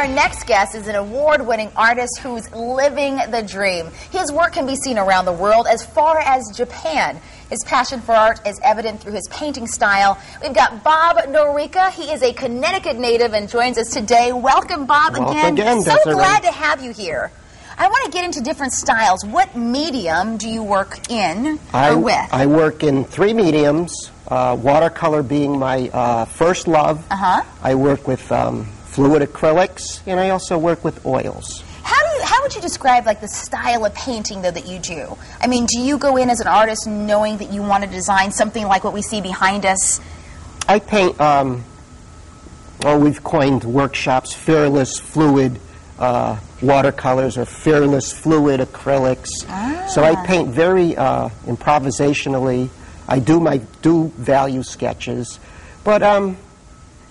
Our next guest is an award winning artist who's living the dream. His work can be seen around the world as far as Japan. His passion for art is evident through his painting style. We've got Bob Noreika. He is a Connecticut native and joins us today. Welcome, Bob, Welcome again. again, so Desiree. glad to have you here. I want to get into different styles. What medium do you work in I, or with? I work in three mediums, uh, watercolor being my uh, first love. Uh-huh. I work with um, fluid acrylics, and I also work with oils. How do you? How would you describe like the style of painting though that you do? I mean, do you go in as an artist knowing that you want to design something like what we see behind us? I paint, um, well, we've coined workshops, fearless fluid uh, watercolors or fearless fluid acrylics. So I paint very uh, improvisationally. I do my do value sketches, but um,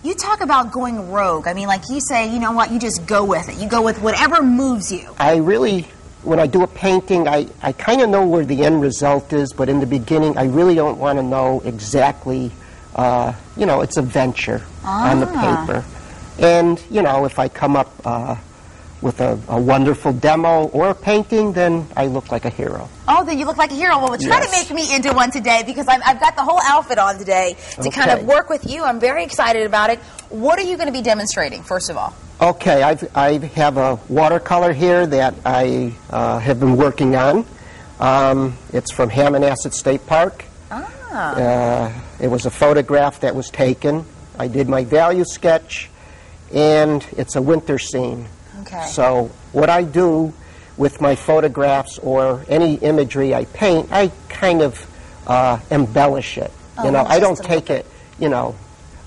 You talk about going rogue. I mean, like you say, you know what? You just go with it. You go with whatever moves you. I really, when I do a painting, I, I kind of know where the end result is, but in the beginning, I really don't want to know exactly, uh, you know, it's a venture on the Ah. paper. And, you know, if I come up uh, with a, a wonderful demo or a painting, then I look like a hero. Oh, then you look like a hero. Well, try to Yes. make me into one today because I'm, I've got the whole outfit on today to kind of work with you. I'm very excited about it. What are you going to be demonstrating, first of all? Okay, I've, I have a watercolor here that I uh, have been working on. Um, it's from Hammonasset State Park. Ah. Uh, it was a photograph that was taken. I did my value sketch, and it's a winter scene. Okay. So what I do with my photographs or any imagery I paint, I kind of uh, embellish it. Oh, you know, I don't take it. You know,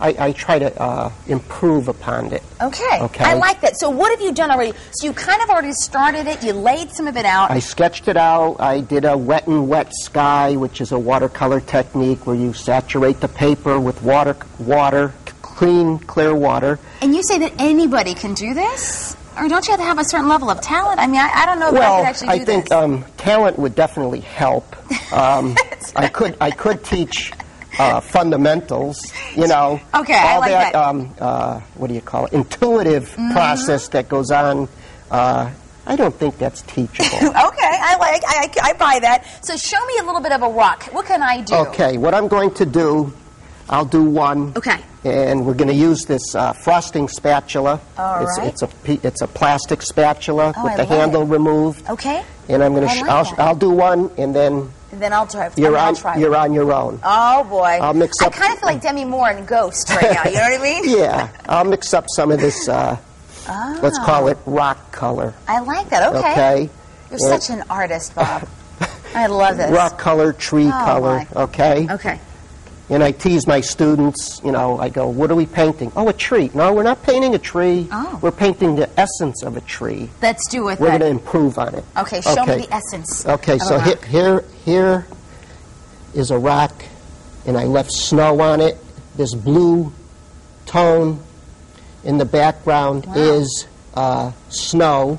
I, I try to uh, improve upon it. Okay. Okay. I like that. So, what have you done already? So, you kind of already started it. You laid some of it out. I sketched it out. I did a wet and wet sky, which is a watercolor technique where you saturate the paper with water, water, clean, clear water. And you say that anybody can do this? Or don't you have to have a certain level of talent? I mean, I, I don't know if I Well, could actually do I think this. um, talent would definitely help. Um, I could I could teach uh, fundamentals. You know, Okay, I all like that. that. Um, uh, what do you call it? Intuitive process that goes on. Uh, I don't think that's teachable. okay, I like, I, I, I buy that. So, show me a little bit of a rock. What can I do? okay, what I'm going to do, I'll do one. Okay. And we're going to use this uh, frosting spatula. All it's, right. it's a it's a plastic spatula Oh, with I the handle it. removed. Okay. And I'm going to. like I'll. I'll do one, and then And then I'll try. you're on. try You're one. on your own. Oh boy! I'll mix up. I kind of feel like Demi Moore in Ghost right now. You know what I mean? Yeah, I'll mix up some of this. Uh, Let's call it rock color. I like that. Okay. Okay. You're Yeah. such an artist, Bob. I love this. Rock color, tree Oh, color. my. Okay. Okay. And I tease my students. You know, I go, "What are we painting? Oh, a tree. No, we're not painting a tree. Oh. We're painting the essence of a tree. Let's do with We're going to improve on it. Okay, show Okay. me the essence. Okay, so he- here, here is a rock, and I left snow on it. This blue tone in the background Wow. is uh, snow.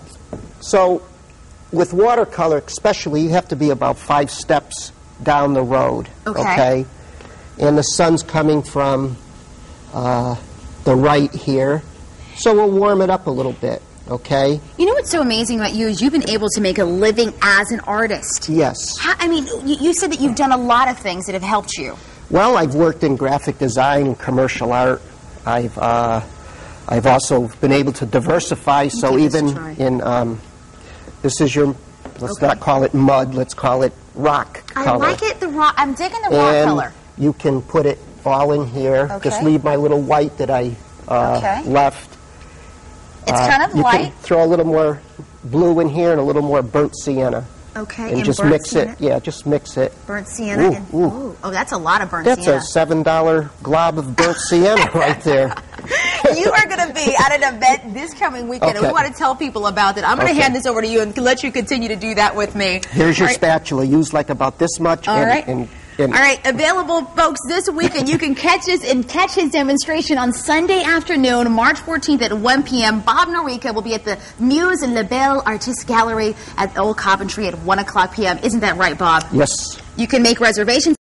So, with watercolor, especially, you have to be about five steps down the road. Okay. And the sun's coming from uh, the right here, so we'll warm it up a little bit. Okay. You know what's so amazing about you is you've been able to make a living as an artist. Yes. How, I mean, you, you said that you've done a lot of things that have helped you. Well, I've worked in graphic design and commercial art. I've uh, I've also been able to diversify. So give this a even in um, this is your let's Okay. not call it mud. Let's call it rock Color. I like it the rock. I'm digging the rock and color. You can put it all in here. Just leave my little white that I uh, Okay. left. It's Uh, kind of you light. can throw a little more blue in here and a little more burnt sienna, Okay. and, just burnt mix sienna, it. Yeah, just mix it. Burnt sienna. Ooh, and, ooh. ooh. Oh, that's a lot of burnt That's sienna. a seven dollar glob of burnt sienna right there. you are going to be at an event this coming weekend, and we want to tell people about it. I'm going to Okay. hand this over to you and let you continue to do that with me. Here's your right. spatula. Use like about this much. All and, right. and, and All right, available, folks, this weekend. You can catch this and catch his demonstration on Sunday afternoon, March 14th at 1 p.m. Bob Noreika will be at the Muse and La Belle Artist Gallery at Old Coventry at 1 o'clock p.m. Isn't that right, Bob? Yes. You can make reservations.